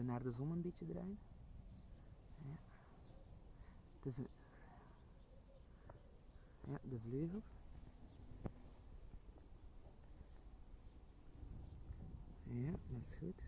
Ze naar de zon een beetje draaien? Ja. Het is een... Ja, de vleugel. Ja, dat is goed.